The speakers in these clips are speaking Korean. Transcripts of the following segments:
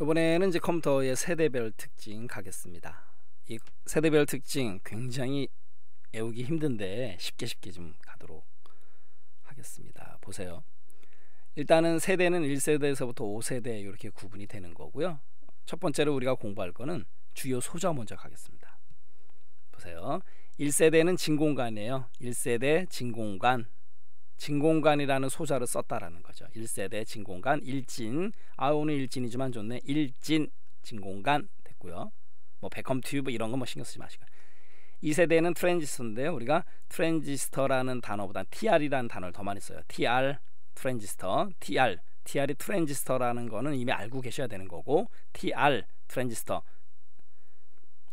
이번에는 이제 컴퓨터의 세대별 특징 가겠습니다. 이 세대별 특징 굉장히 외우기 힘든데 쉽게 쉽게 좀 가도록 하겠습니다. 보세요. 일단은 세대는 1세대에서부터 5세대 이렇게 구분이 되는 거고요. 첫 번째로 우리가 공부할 거는 주요 소자 먼저 가겠습니다. 보세요. 1세대는 진공관이에요. 1세대 진공관. 진공관이라는 소자를 썼다라는 거죠. 1세대 진공관 일진. 아 오늘 일진이지만 좋네. 일진 진공관 됐고요. 뭐 vacuum tube 이런 거 뭐 신경 쓰지 마시고. 2세대는 트랜지스터인데요. 우리가 트랜지스터라는 단어보다 TR이라는 단어를 더 많이 써요. TR 트랜지스터, TR TR이 트랜지스터라는 거는 이미 알고 계셔야 되는 거고 TR 트랜지스터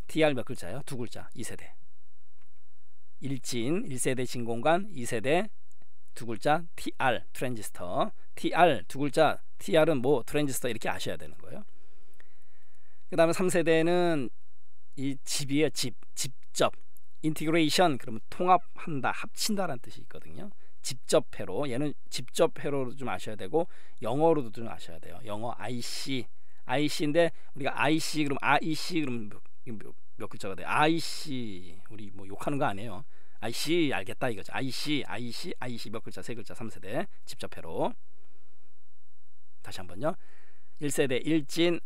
TR 몇 글자예요? 두 글자. 2세대. 일진 1세대 진공관 2세대 두 글자 TR 트랜지스터 TR 두 글자 TR은 뭐 트랜지스터 이렇게 아셔야 되는 거예요. 그 다음에 3세대는 이 집이에요. 집. 집적. Integration 그러면 통합한다, 합친다라는 뜻이 있거든요. 집적 회로 얘는 집적 회로도 좀 아셔야 되고 영어로도 좀 아셔야 돼요. 영어 IC IC인데 우리가 IC 그럼 IC 그럼 몇, 몇 글자가 돼? IC 우리 뭐 욕하는 거 아니에요. IC 알겠다 이거죠. IC IC IC 몇 글자 세 글자 3세대 집적 회로 다시 한번요. 1세대 일진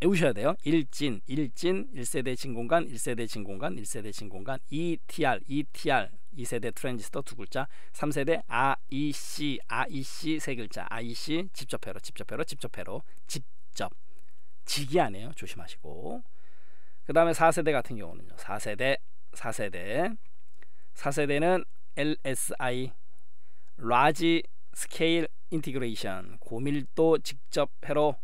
외우셔야 돼요. 일진, 일진, 1세대 진공관, 1세대 진공관, 1세대 진공관, ETR, ETR, 2세대 트랜지스터 두 글자, 3세대 IEC, IEC 세 글자, IEC 직접회로, 직접회로, 직접회로, 직접. 직이 아니에요. 조심하시고. 그 다음에 4세대 같은 경우는요. 4세대, 4세대. 4세대는 LSI, Large Scale Integration, 고밀도 집적 회로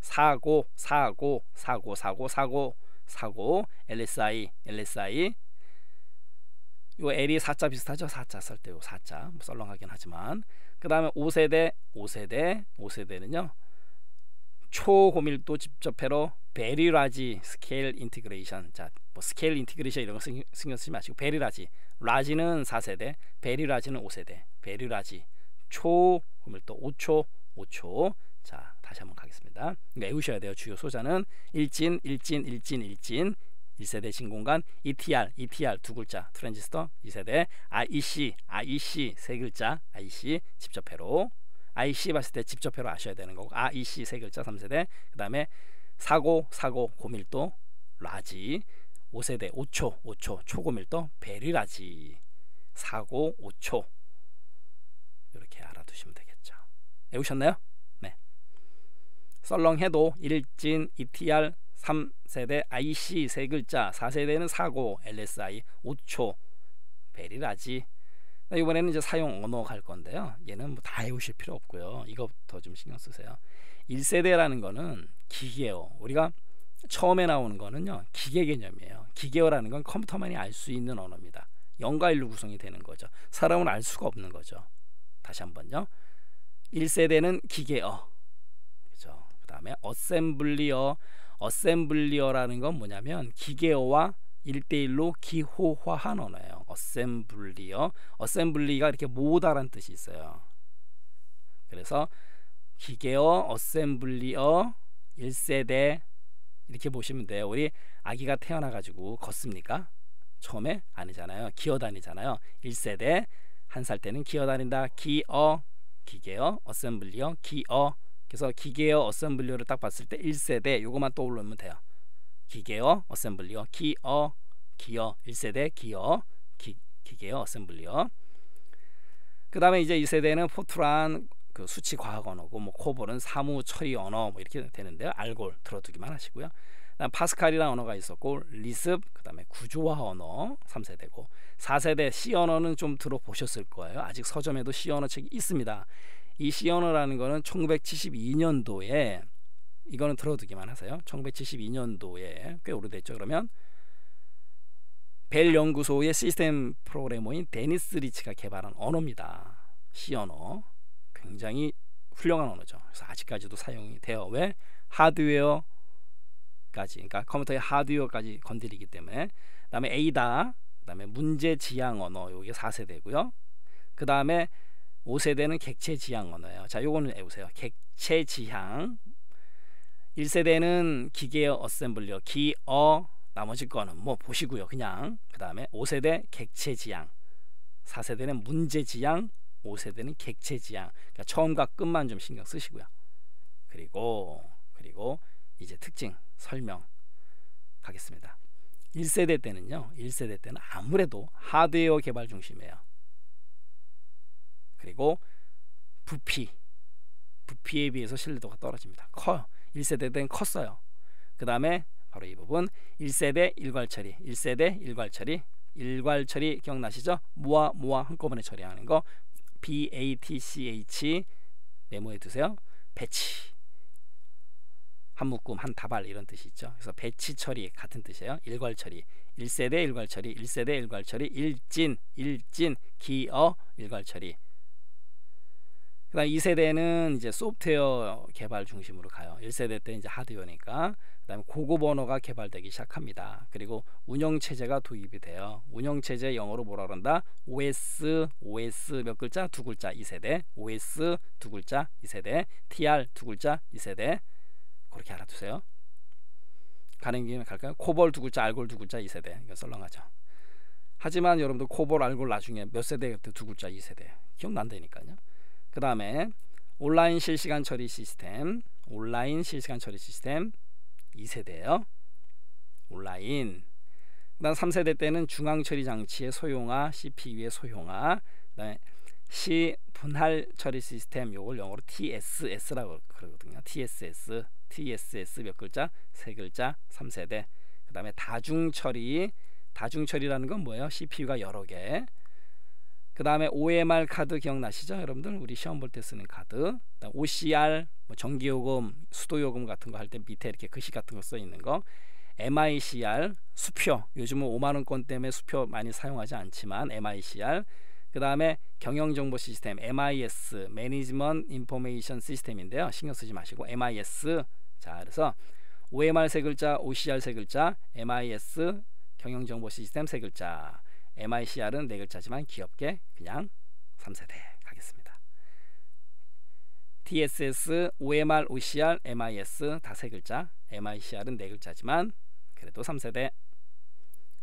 사고 사고 사고 사고 사고 사고 LSI LSI 요 L이 4자 비슷하죠? 4자 쓸 때 요 4자. 뭐 썰렁하긴 하지만. 그 다음에 5세대 5세대 5세대는요 초고밀도 집적회로 Very Large Scale Integration. 자 뭐 Scale Integration 이런 거 신경 쓰지 마시고 Very Large. Large는 4세대 Very Large는 5세대. Very Large 초고밀도 5초 5초. 자 다시 한번 가겠습니다. 외우셔야 돼요. 주요 소자는. 일진, 일진, 일진, 일진. 1세대 진공관 이 TR, 이 TR 두 글자. 트랜지스터 2세대. IC, IC 세 글자. IC 집적회로 IC 봤을 때 집적회로 아셔야 되는 거고 IC 세 글자 3세대. 그 다음에 사고, 사고 고밀도 Large. 5세대 5초, 5초 초고밀도 Very Large. 사고 5초. 이렇게 알아두시면 되겠죠. 외우셨나요? 썰렁해도 일진 이 TR 3세대 IC 세 글자 4세대는 사고 LSI 5초. Very Large 이번에는 이제 사용 언어 갈 건데요. 얘는 뭐 다 외우실 필요 없고요. 이것부터 좀 신경 쓰세요. 1세대라는 거는 기계어. 우리가 처음에 나오는 거는요. 기계 개념이에요. 기계어라는 건 컴퓨터만이 알 수 있는 언어입니다. 0과 1로 구성이 되는 거죠. 사람은 알 수가 없는 거죠. 다시 한번요. 1세대는 기계어. 다음에 어셈블리어 어셈블리어라는 건 뭐냐면 기계어와 1대1로 기호화한 언어예요. 어셈블리어. 어셈블리가 이렇게 모으다라는 뜻이 있어요. 그래서 기계어, 어셈블리어, 1세대 이렇게 보시면 돼요. 우리 아기가 태어나 가지고 걷습니까? 처음에 아니잖아요. 기어 다니잖아요. 1세대 한 살 때는 기어 다닌다. 기어 기계어, 어셈블리어, 기어 그래서 기계어 어셈블리어를 딱 봤을 때 1세대 요것만 떠올리면 돼요. 기계어 어셈블리어 기어 기어 1세대 기어 기, 기계어 어셈블리어 그 다음에 이제 2세대는 포트란 그 수치 과학 언어고 뭐 코볼은 사무 처리 언어 뭐 이렇게 되는데요. 알골 들어두기만 하시고요. 그다음 파스칼이라는 언어가 있었고 LISP 그다음에 구조화 언어 3세대고 4세대 C 언어는 좀 들어보셨을 거예요. 아직 서점에도 C 언어 책이 있습니다. 이 C 언어라는 거는 1972년도에 이거는 들어두기만 하세요. 1972년도에 꽤 오래됐죠. 그러면 벨 연구소의 시스템 프로그래머인 데니스 리치가 개발한 언어입니다. C 언어. 굉장히 훌륭한 언어죠. 그래서 아직까지도 사용이 돼요. 왜? 하드웨어까지, 그러니까 컴퓨터의 하드웨어까지 건드리기 때문에. 그다음에 에이다, 그다음에 문제 지향 언어, 요게 4세대고요. 그다음에 5세대는 객체 지향 언어예요. 자, 요거는 외우세요. 객체 지향. 1세대는 기계어 어셈블리어 기어 나머지 거는 뭐 보시고요. 그냥 그 다음에 5세대 객체 지향 4세대는 문제 지향 5세대는 객체 지향 그러니까 처음과 끝만 좀 신경 쓰시고요. 그리고 그리고 이제 특징 설명 가겠습니다. 1세대 때는요. 1세대 때는 아무래도 하드웨어 개발 중심이에요. 그리고 부피 부피에 비해서 신뢰도가 떨어집니다. 커요. 1세대 때는 컸어요. 그 다음에 바로 이 부분 1세대 일괄 처리 1세대 일괄 처리 일괄 처리 기억나시죠? 모아 모아 한꺼번에 처리하는 거 BATCH 메모해 두세요. batch 한 묶음 한 다발 이런 뜻이 있죠. 그래서 batch 처리 같은 뜻이에요. 일괄 처리 1세대 일괄 처리 1세대 일괄 처리 일진 일진 기어 일괄 처리 그다음 2세대는 이제 소프트웨어 개발 중심으로 가요. 1세대 때 이제 하드웨어니까 그다음에 고급 언어가 개발되기 시작합니다. 그리고 운영 체제가 도입이 돼요. 운영 체제 영어로 뭐라 그런다? OS OS 몇 글자? 두 글자 2세대. OS 두 글자 2세대. TR 두 글자 2세대. 그렇게 알아두세요. 가는 김에 갈까요? 코볼 두 글자, 알골 두 글자 2세대. 이거 썰렁하죠. 하지만 여러분들 코볼, 알골 나중에 몇 세대 두 글자 2세대. 기억난다니까요. 그 다음에 온라인 실시간 처리 시스템 온라인 실시간 처리 시스템 2세대예요. 온라인. 그 다음 3세대 때는 중앙 처리 장치의 소형화 CPU의 소형화 그 다음에 시 분할 처리 시스템 요걸 영어로 TSS라고 그러거든요. TSS TSS 몇 글자? 세 글자 3세대. 그 다음에 다중 처리. 다중 처리라는 건 뭐예요? CPU가 여러 개 그 다음에 OMR 카드 기억나시죠? 여러분들? 우리 시험 볼 때 쓰는 카드. OCR 뭐 전기요금 수도요금 같은 거 할 때 밑에 이렇게 글씨 같은 거 써 있는 거. MICR 수표. 요즘은 5만원권 때문에 수표 많이 사용하지 않지만 MICR 그 다음에 경영정보 시스템 MIS management information system인데요. 신경 쓰지 마시고 MIS 자 그래서 OMR 세 글자 OCR 세 글자 MIS 경영정보 시스템 세 글자 MICR은 네 글자지만 귀엽게 그냥 3세대 가겠습니다. TSS, OMR, OCR, MIS 다 세 글자. MICR은 네 글자지만 그래도 3세대.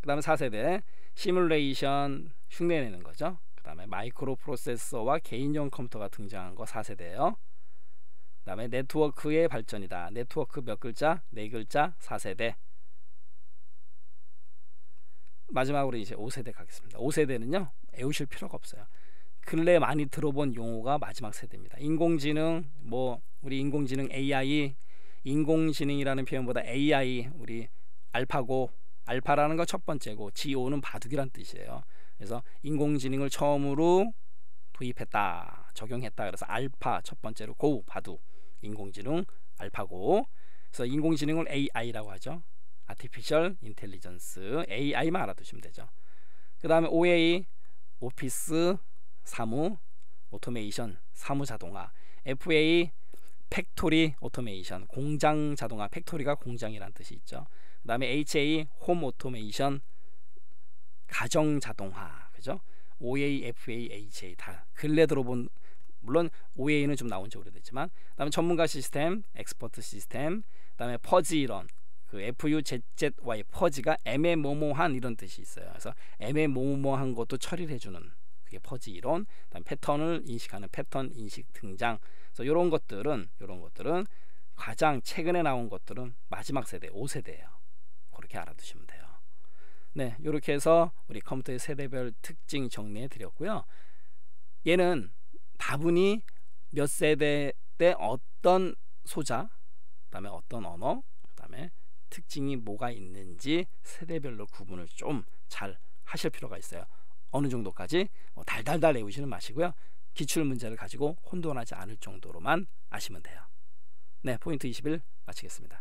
그 다음에 4세대 시뮬레이션 흉내 내는 거죠. 그 다음에 마이크로 프로세서와 개인용 컴퓨터가 등장한 거 4세대예요. 그 다음에 네트워크의 발전이다. 네트워크 몇 글자? 네 글자 4세대. 마지막으로 이제 5세대 가겠습니다. 5세대는요. 외우실 필요가 없어요. 근래 많이 들어본 용어가 마지막 세대입니다. 인공지능 뭐 우리 인공지능 AI 인공지능이라는 표현보다 AI 우리 알파고 알파라는 거 첫 번째고 GO는 바둑이란 뜻이에요. 그래서 인공지능을 처음으로 도입했다, 적용했다. 그래서 알파 첫 번째로 GO 바둑 인공지능 알파고. 그래서 인공지능을 AI라고 하죠. artificial intelligence AI만 알아두시면 되죠. 그 다음에 OA office 사무 automation 사무 자동화 FA factory automation 공장 자동화 factory가 공장이란 뜻이 있죠. 그 다음에 HA home automation 가정 자동화 그죠? OA, FA, HA 다 근래 들어본 물론 OA는 좀 나온 지 오래됐지만 그다음에 전문가 시스템, expert system, 그다음에 퍼지 이론 그 FUZZY 퍼지가 애매모호한 이런 뜻이 있어요. 그래서 애매모호한 것도 처리를 해주는 그게 퍼지 이론. 그다음 패턴을 인식하는 패턴 인식 등장. 그래서 이런 것들은 이런 것들은 가장 최근에 나온 것들은 마지막 세대 5세대예요. 그렇게 알아두시면 돼요. 네, 이렇게 해서 우리 컴퓨터의 세대별 특징 정리해 드렸고요. 얘는 다분히 몇 세대 때 어떤 소자, 그다음에 어떤 언어, 특징이 뭐가 있는지 세대별로 구분을 좀 잘 하실 필요가 있어요. 어느 정도까지 뭐 달달달 외우시는 마시고요. 기출 문제를 가지고 혼돈하지 않을 정도로만 아시면 돼요. 네, 포인트 21 마치겠습니다.